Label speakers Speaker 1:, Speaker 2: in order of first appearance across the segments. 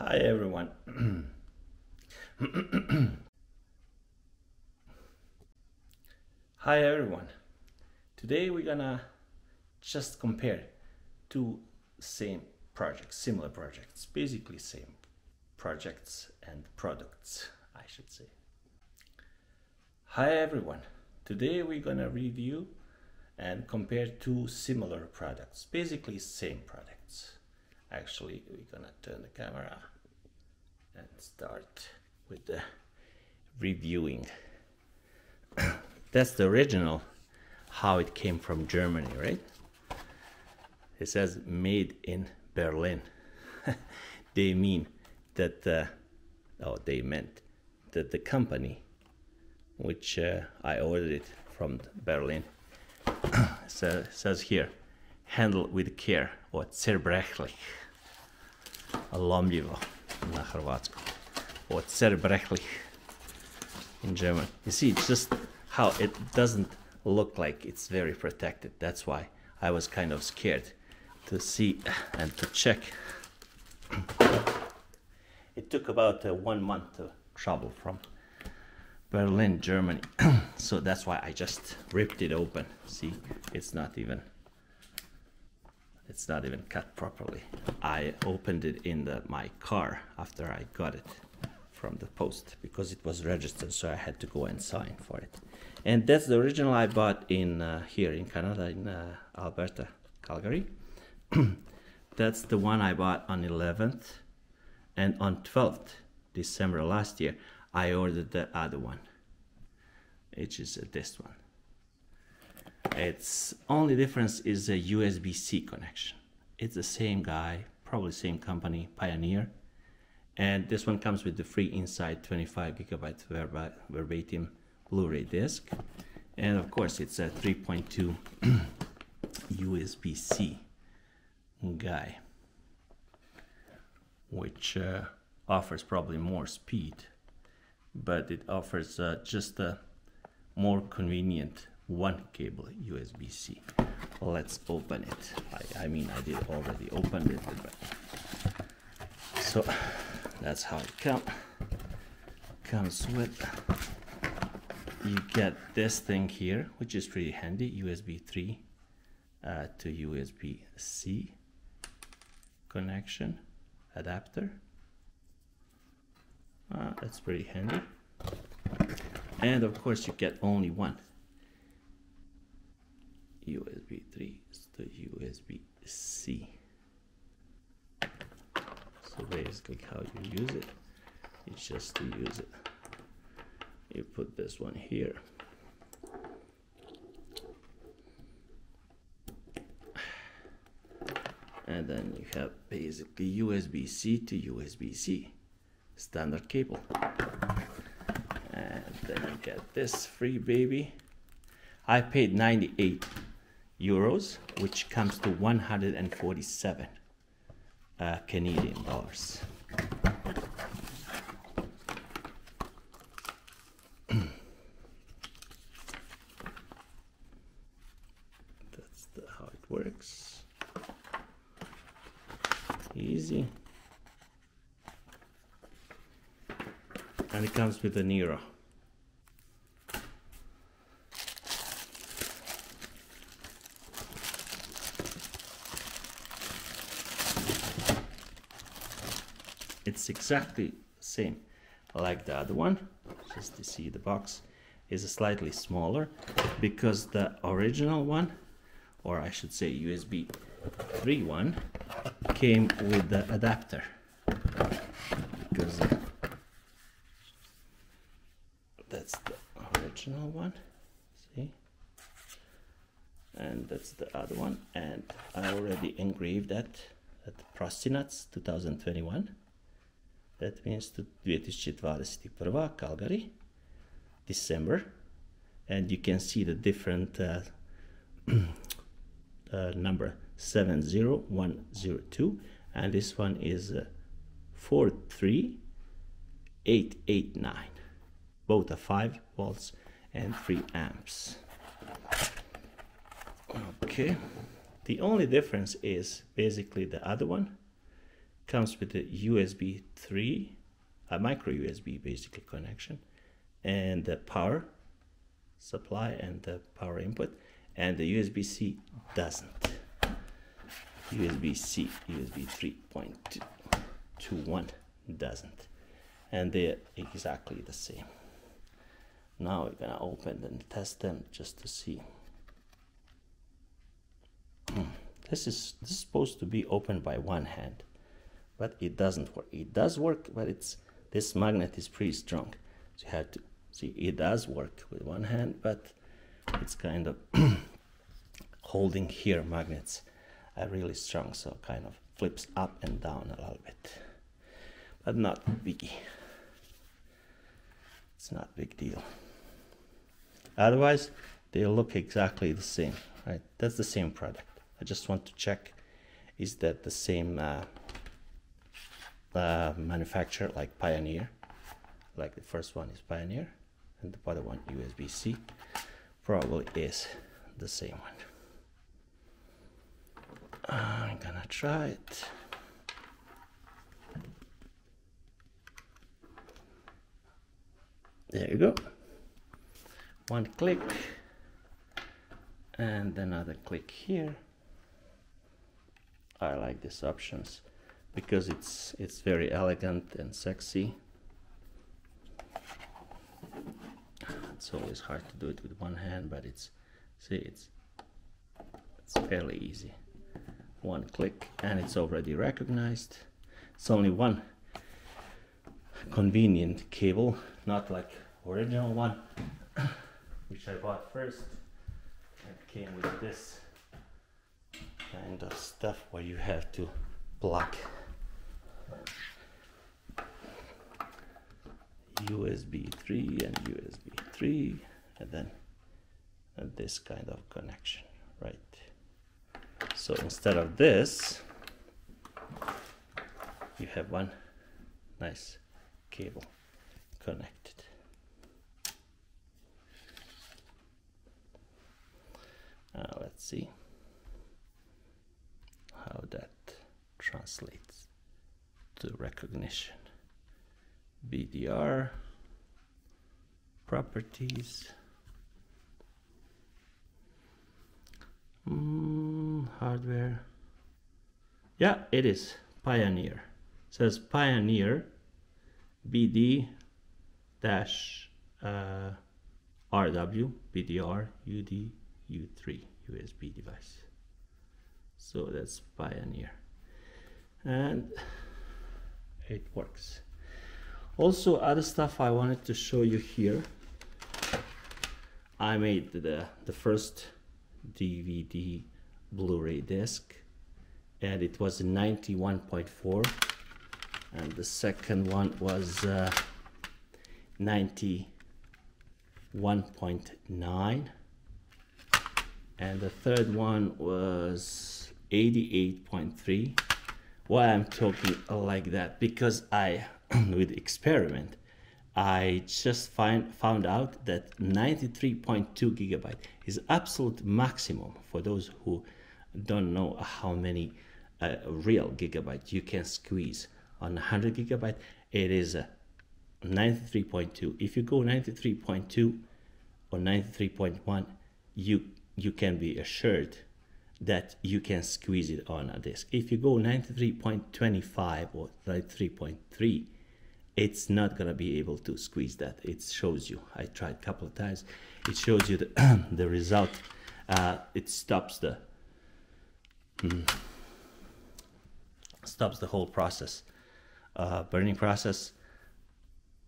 Speaker 1: Hi everyone. Hi everyone. Today we're gonna just compare two same projects, similar projects, basically same projects and products, I should say. Hi everyone. Today we're gonna review and compare two similar products, basically same products. Actually, we're gonna turn the camera and start with the reviewing. That's the original, how it came from Germany, right? It says made in Berlin. they mean that, uh, oh, they meant that the company, which uh, I ordered it from Berlin, so, says here, handle with care, or zerbrechlich, lomljivo na hrvatskom, or zerbrechlich in German. You see, it's just how it doesn't look like it's very protected. That's why I was kind of scared to see and to check. it took about uh, one month to travel from Berlin, Germany. so that's why I just ripped it open. See, it's not even it's not even cut properly. I opened it in the, my car after I got it from the post because it was registered so I had to go and sign for it. And that's the original I bought in uh, here in Canada in uh, Alberta, Calgary. that's the one I bought on 11th and on 12th December last year I ordered the other one which is this one its only difference is a USB-C connection. It's the same guy probably same company Pioneer. And this one comes with the free inside 25 gigabyte verba verbatim Blu-ray disc. And of course it's a 3.2 USB-C guy which uh, offers probably more speed but it offers uh, just a more convenient one cable USB-C let's open it. I, I mean I did already open it but so that's how it come comes with. You get this thing here which is pretty handy USB 3 uh, to USB C connection adapter. Uh, that's pretty handy. And of course you get only one USB 3 is the USB C. So basically how you use it it is just to use it. You put this one here. And then you have basically USB-C to USB-C standard cable. And then you get this free baby. I paid 98 euros which comes to 147 uh, Canadian dollars. That's the, how it works. Easy. And it comes with a Nero exactly the same like the other one. Just to see the box is slightly smaller because the original one or I should say USB 3 one came with the adapter. Because uh, that's the original one see? And that's the other one. And I already engraved that at Prosinac 2021 that means to 2021 Calgary December. And you can see the different uh, uh, number 70102 and this one is uh, 43889 both are 5 volts and 3 amps. Okay. The only difference is basically the other one comes with a USB 3 a micro USB basically connection and the power supply and the power input and the USB-C doesn't. USB-C USB 3.21 doesn't. And they're exactly the same. Now we're gonna open and test them just to see. Hmm. this is this is supposed to be opened by one hand but it doesn't work. It does work but it's this magnet is pretty strong. So you have to see it does work with one hand but it's kind of holding here magnets are really strong so kind of flips up and down a little bit. But not biggie it's not big deal. Otherwise they look exactly the same right? That's the same product. I just want to check is that the same uh, uh, manufacturer like Pioneer. Like the first one is Pioneer and the other one USB-C probably is the same one. I'm gonna try it. There you go. One click and another click here. I like these options because it's it's very elegant and sexy. It's always hard to do it with one hand but it's see it's it's fairly easy. One click and it's already recognized. It's only one convenient cable not like original one which I bought first. It came with this kind of stuff where you have to plug USB 3 and USB 3 and then and this kind of connection right? So instead of this you have one nice cable connected. Now let's see how that translates to recognition BDR properties. Mm, hardware. Yeah it is. Pioneer. It says Pioneer BD dash uh, RW BDR UD U3 USB device. So that's Pioneer. And it works also other stuff I wanted to show you here. I made the the first DVD Blu-ray disc and it was 91.4 and the second one was uh, 91.9 and the third one was 88.3 why I'm talking like that? Because I with experiment I just find found out that 93.2 gigabyte is absolute maximum for those who don't know how many uh, real gigabyte you can squeeze on 100 gigabyte it is a 93.2 if you go 93.2 or 93.1 you you can be assured that you can squeeze it on a disk. If you go 93.25 or 93.3, it's not gonna be able to squeeze that. It shows you. I tried a couple of times. It shows you the, the result. Uh, it stops the mm, stops the whole process, uh, burning process,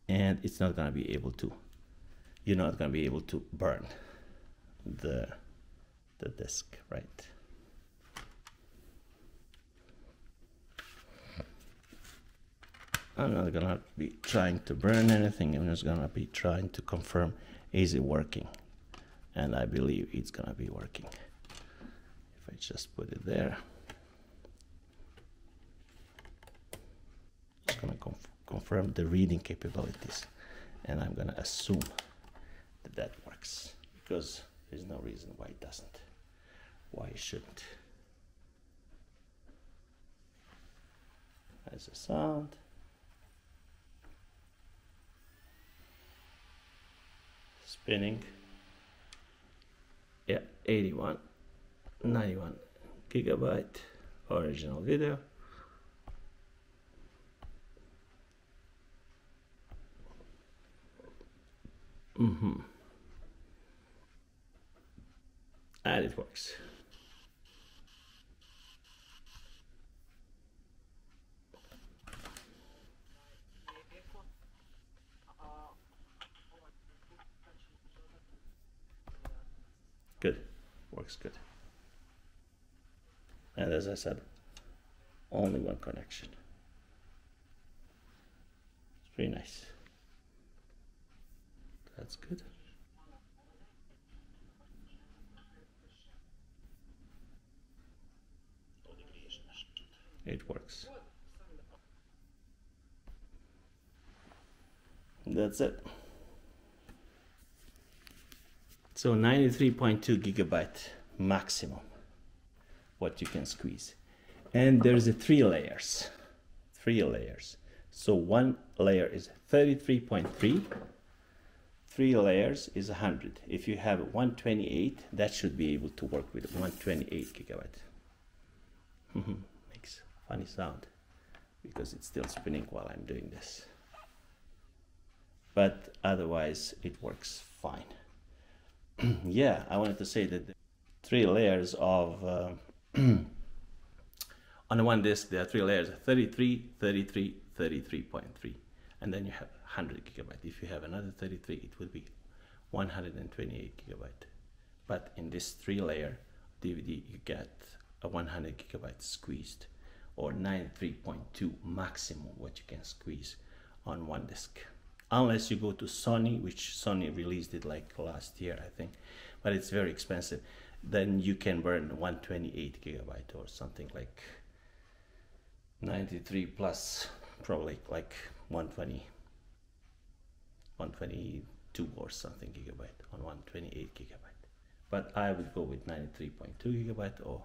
Speaker 1: and it's not gonna be able to. You're not gonna be able to burn the the disk, right? I'm not gonna be trying to burn anything. I'm just gonna be trying to confirm is it working? And I believe it's gonna be working. If I just put it there. Just gonna conf confirm the reading capabilities. And I'm gonna assume that that works. Because there's no reason why it doesn't. Why it shouldn't. As a sound. Spinning. Yeah, 81, 91 gigabyte original video. Mm-hmm. And it works. Good, works good. And as I said, only one connection. It's pretty nice. That's good. It works. That's it. So 93.2 gigabyte maximum what you can squeeze. And there's a three layers, three layers. So one layer is 33.3, three layers is 100. If you have 128, that should be able to work with 128 gigabyte. Mm-hmm. Makes funny sound because it's still spinning while I'm doing this. But otherwise it works fine. yeah, I wanted to say that three layers of uh, on one disk there are three layers 33 33 33.3 and then you have 100 gigabyte. If you have another 33 it will be 128 gigabyte. But in this three layer DVD you get a 100 gigabyte squeezed or 93.2 maximum what you can squeeze on one disk unless you go to Sony, which Sony released it like last year, I think, but it's very expensive. Then you can burn 128 gigabyte or something like 93 plus, probably like 120, 122 or something gigabyte on 128 gigabyte. But I would go with 93.2 gigabyte or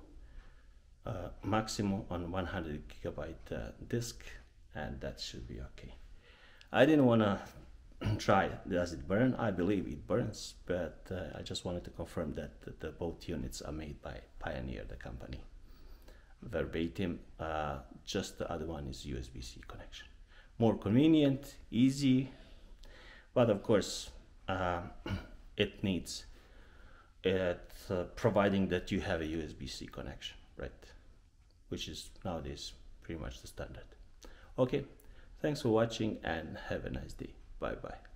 Speaker 1: uh, maximum on 100 gigabyte uh, disk, and that should be okay. I didn't want to try does it burn? I believe it burns but uh, I just wanted to confirm that, that, the both units are made by Pioneer the company. Verbatim uh, just the other one is USB-C connection. More convenient easy but of course uh, it needs it uh, providing that you have a USB-C connection right? Which is nowadays pretty much the standard. Okay Thanks for watching and have a nice day. Bye bye.